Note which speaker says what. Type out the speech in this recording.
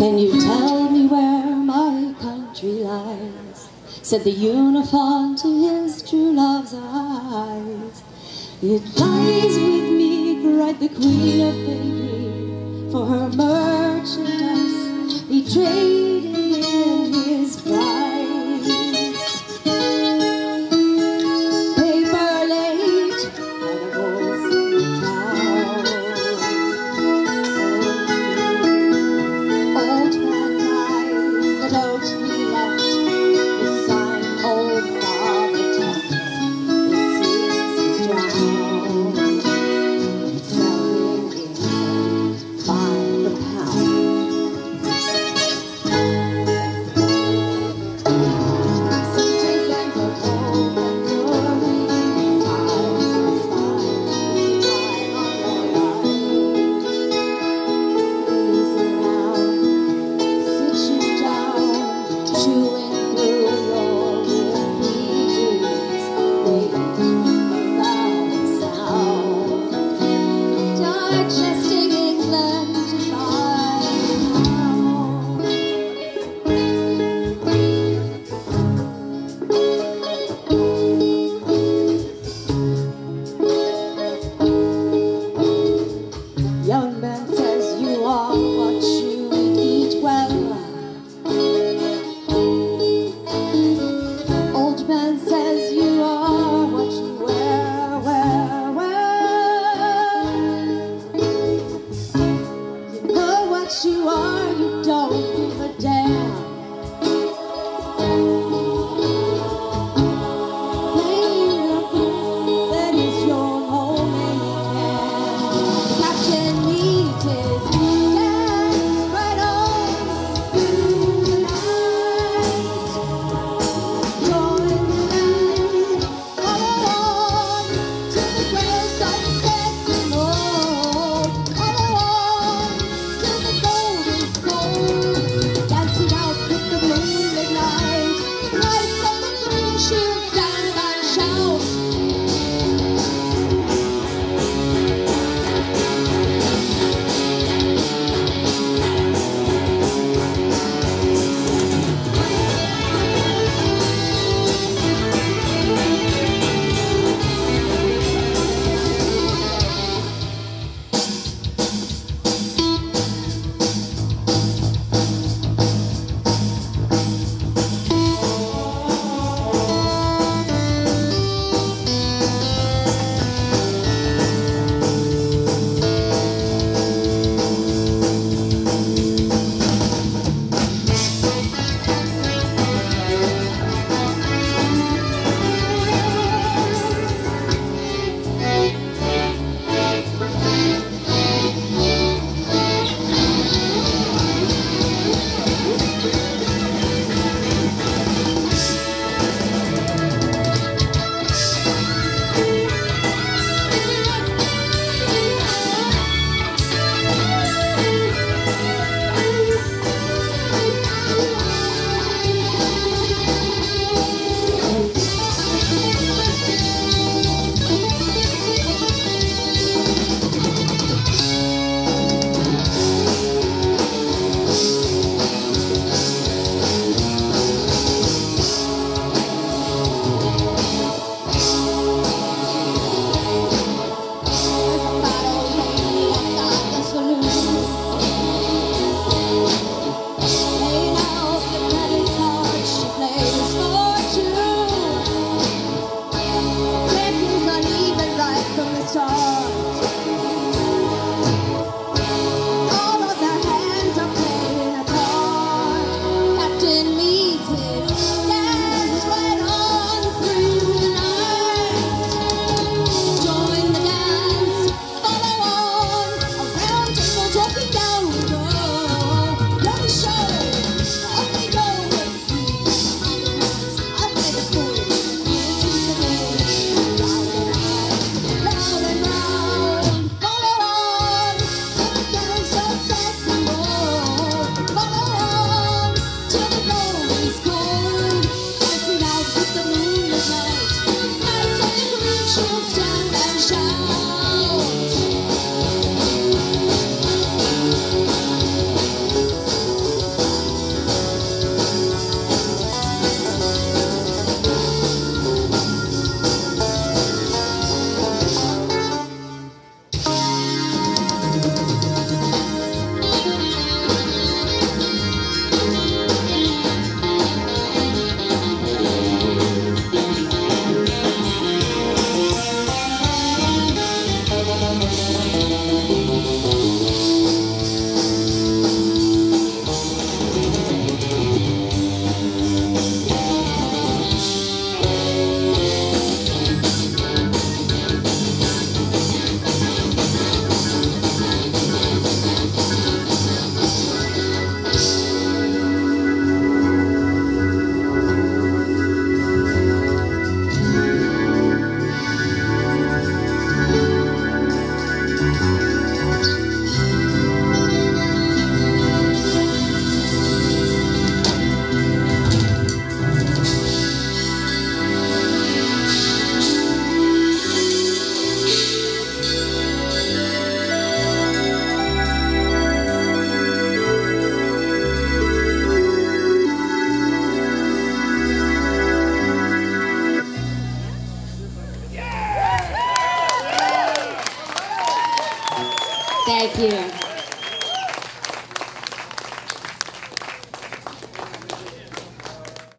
Speaker 1: Can you tell me where my country lies? Said the uniform to his true love's eyes. It lies with me, cried the queen of Baby for her merchandise betrayed.